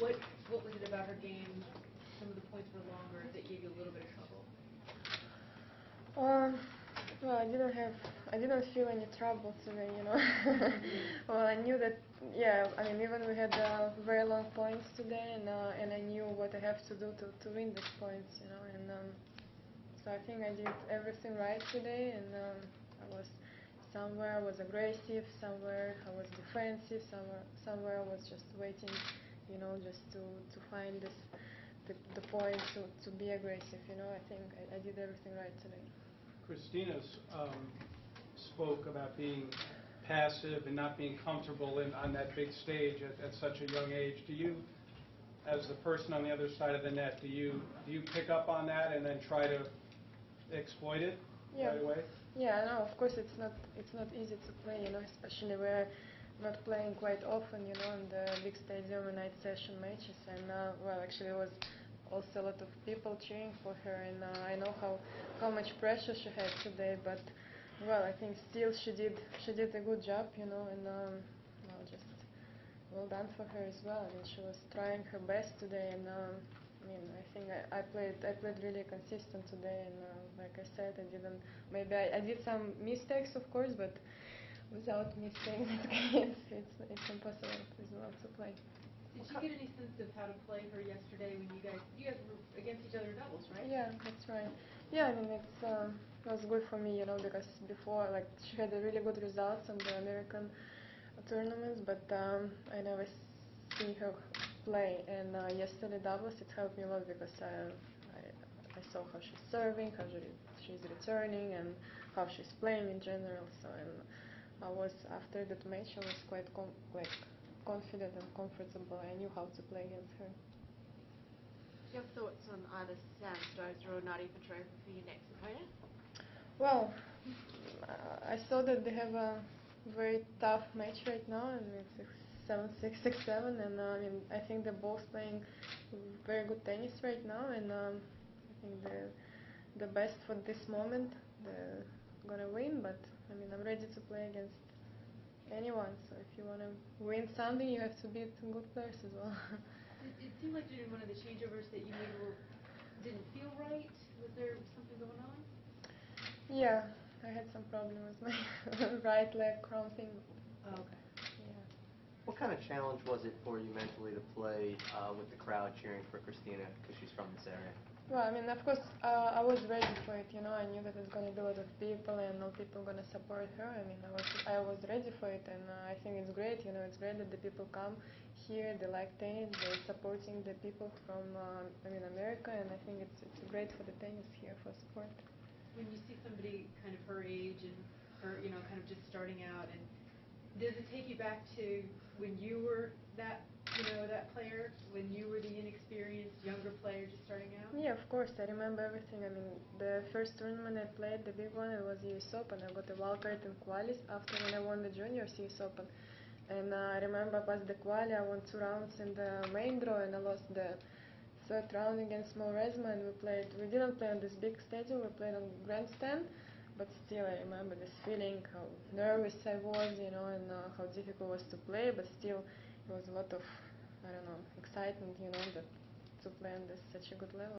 What, what was it about her game, some of the points were longer, that gave you a little bit of trouble? Um, well, I didn't have, I didn't feel any trouble today, you know. well, I knew that, yeah, I mean, even we had uh, very long points today, and uh, and I knew what I have to do to, to win these points, you know, and um, so I think I did everything right today, and um, I was somewhere I was aggressive, somewhere I was defensive, somewhere somewhere I was just waiting, you know, just to to find this the, the point to, to be aggressive, you know. I think I, I did everything right today. Christina um, spoke about being passive and not being comfortable in, on that big stage at, at such a young age. Do you, as the person on the other side of the net, do you do you pick up on that and then try to exploit it Yeah. right away? Yeah, no, of course it's not it's not easy to play, you know, especially we're not playing quite often, you know, in the big stadium and night session matches. And uh, well, actually, was also a lot of people cheering for her, and uh, I know how how much pressure she had today. But well, I think still she did she did a good job, you know, and um, well, just well done for her as well. I mean, she was trying her best today, and um, I mean, I think I, I played I played really consistent today, and uh, like I said, I didn't maybe I, I did some mistakes, of course, but without mistakes, it's it's it's impossible as well to play. Did you get any sense of how to play her yesterday when you guys, you guys were against each other in doubles, right? Yeah, that's right. Yeah, I mean it's um, it was good for me, you know, because before like she had a really good results on the American tournaments, but um, I never see her play. And uh, yesterday doubles it helped me a lot because I, I I saw how she's serving, how she, she's returning, and how she's playing in general. So and I was after that match I was quite com- like confident and comfortable. I knew how to play against her. Do you have thoughts on either Sam Stosur or Nadia Petrova for your next opponent? Well, uh, I saw that they have a very tough match right now, and it's six, seven six six seven, and uh, I mean I think they're both playing very good tennis right now, and um, I think the the best for this moment they're gonna win. But I mean I'm ready to play against anyone. So if you wanna win something, you have to beat some good players as well. It, it seemed like during one of the changeovers that you maybe were, didn't feel right. Was there something going on? yeah, I had some problem with my right leg cramping. Oh, okay. Yeah. What kind of challenge was it for you mentally uh, with the crowd cheering for Christina because she's from this area? Well, I mean, of course, uh, I was ready for it. You know, I knew that it's going to be a lot of people and all people going to support her. I mean, I was I was ready for it, and uh, I think it's great. You know, it's great that the people come here. They like tennis. They're supporting the people from uh, I mean America, and I think it's it's great for the tennis here for sport. When you see somebody kind of her age and her, you know, kind of just starting out, and does it take you back to when you were that, you know, that player, when you were the inexperienced younger player just starting out? Yeah, of course, I remember everything. I mean, the first tournament I played, the big one, it was US Open. I got a wild card in qualis after when I won the juniors US Open. And uh, I remember past the quali, I won two rounds in the main draw, and I lost the third round against Mauresmo. And we played. We didn't play on this big stadium. We played on grandstand. But still, I remember this feeling, how nervous I was, you know, and uh, how difficult it was to play. But still, it was a lot of, I don't know, excitement, you know, that to play on this such a good level.